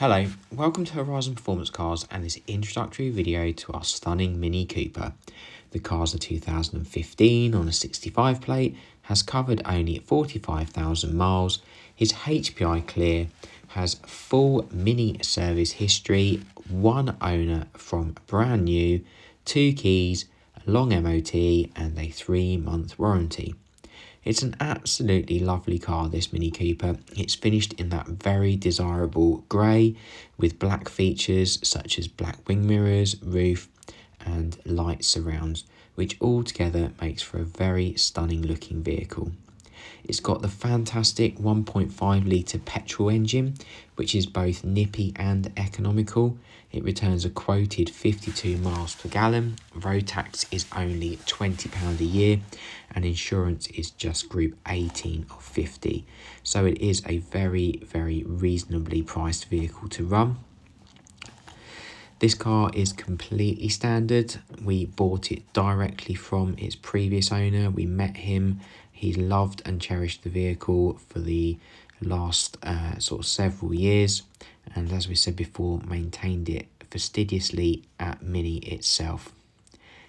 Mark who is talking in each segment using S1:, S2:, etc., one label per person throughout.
S1: Hello, welcome to Horizon Performance Cars and this introductory video to our stunning Mini Cooper. The car's a 2015 on a 65 plate, has covered only 45,000 miles, is HPI clear, has full Mini service history, one owner from brand new, two keys, a long MOT and a three month warranty. It's an absolutely lovely car, this Mini Cooper. It's finished in that very desirable grey with black features such as black wing mirrors, roof and light surrounds, which all together makes for a very stunning looking vehicle. It's got the fantastic 1.5 litre petrol engine, which is both nippy and economical. It returns a quoted 52 miles per gallon. Road tax is only £20 a year, and insurance is just Group 18 of 50. So it is a very, very reasonably priced vehicle to run. This car is completely standard. We bought it directly from its previous owner. We met him he loved and cherished the vehicle for the last uh, sort of several years and as we said before maintained it fastidiously at Mini itself.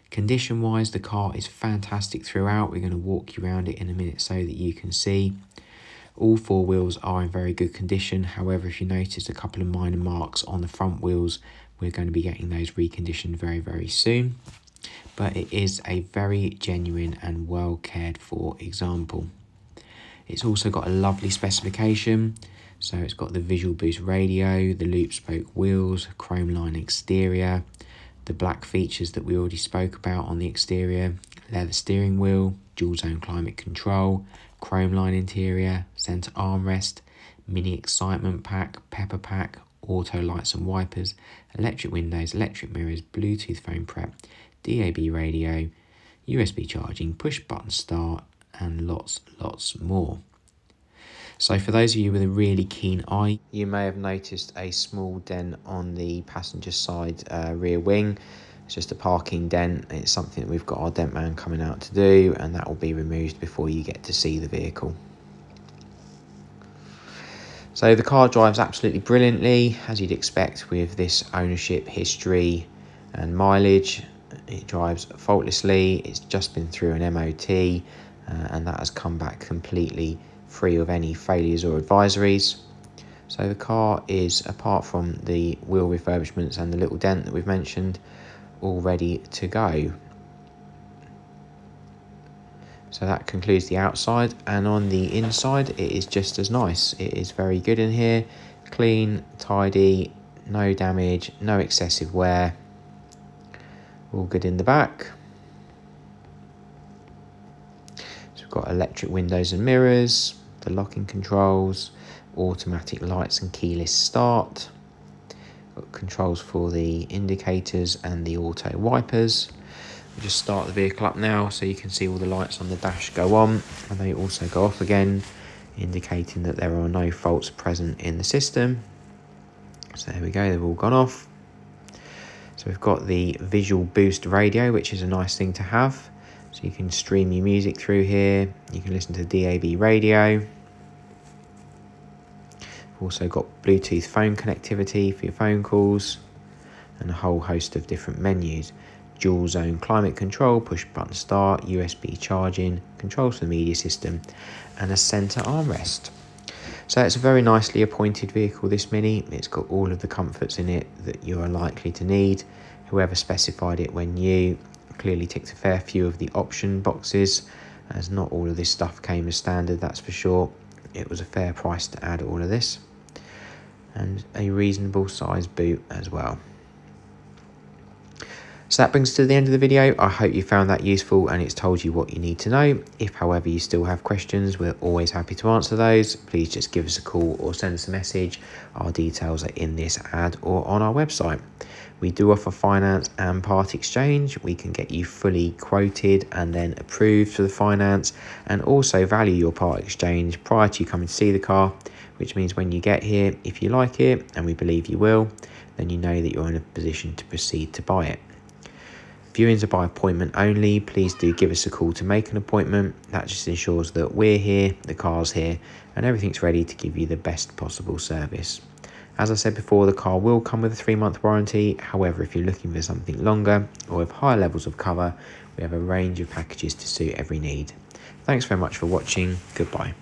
S1: Condition wise the car is fantastic throughout. We're going to walk you around it in a minute so that you can see. All four wheels are in very good condition. However, if you notice a couple of minor marks on the front wheels, we're going to be getting those reconditioned very, very soon but it is a very genuine and well cared for example. It's also got a lovely specification. So it's got the Visual Boost radio, the loop spoke wheels, chrome line exterior, the black features that we already spoke about on the exterior, leather steering wheel, dual zone climate control, chrome line interior, center armrest, mini excitement pack, pepper pack, auto lights and wipers, electric windows, electric mirrors, Bluetooth phone prep, DAB radio, USB charging, push button start, and lots, lots more. So for those of you with a really keen eye, you may have noticed a small dent on the passenger side uh, rear wing. It's just a parking dent. It's something that we've got our dent man coming out to do, and that will be removed before you get to see the vehicle. So the car drives absolutely brilliantly, as you'd expect with this ownership history and mileage. It drives faultlessly. It's just been through an MOT uh, and that has come back completely free of any failures or advisories. So the car is, apart from the wheel refurbishments and the little dent that we've mentioned, all ready to go. So that concludes the outside and on the inside it is just as nice. It is very good in here, clean, tidy, no damage, no excessive wear all good in the back. So we've got electric windows and mirrors, the locking controls, automatic lights and keyless start. Got controls for the indicators and the auto wipers. We just start the vehicle up now so you can see all the lights on the dash go on and they also go off again indicating that there are no faults present in the system. So there we go, they've all gone off. So we've got the Visual Boost radio, which is a nice thing to have. So you can stream your music through here. You can listen to DAB radio. We've also got Bluetooth phone connectivity for your phone calls and a whole host of different menus. Dual zone climate control, push button start, USB charging, controls for the media system, and a center armrest. So it's a very nicely appointed vehicle, this Mini. It's got all of the comforts in it that you are likely to need. Whoever specified it when new clearly ticked a fair few of the option boxes, as not all of this stuff came as standard, that's for sure. It was a fair price to add all of this. And a reasonable size boot as well. So that brings us to the end of the video. I hope you found that useful and it's told you what you need to know. If, however, you still have questions, we're always happy to answer those. Please just give us a call or send us a message. Our details are in this ad or on our website. We do offer finance and part exchange. We can get you fully quoted and then approved for the finance and also value your part exchange prior to you coming to see the car, which means when you get here, if you like it, and we believe you will, then you know that you're in a position to proceed to buy it. Viewings are by appointment only. Please do give us a call to make an appointment. That just ensures that we're here, the car's here, and everything's ready to give you the best possible service. As I said before, the car will come with a three month warranty. However, if you're looking for something longer or with higher levels of cover, we have a range of packages to suit every need. Thanks very much for watching. Goodbye.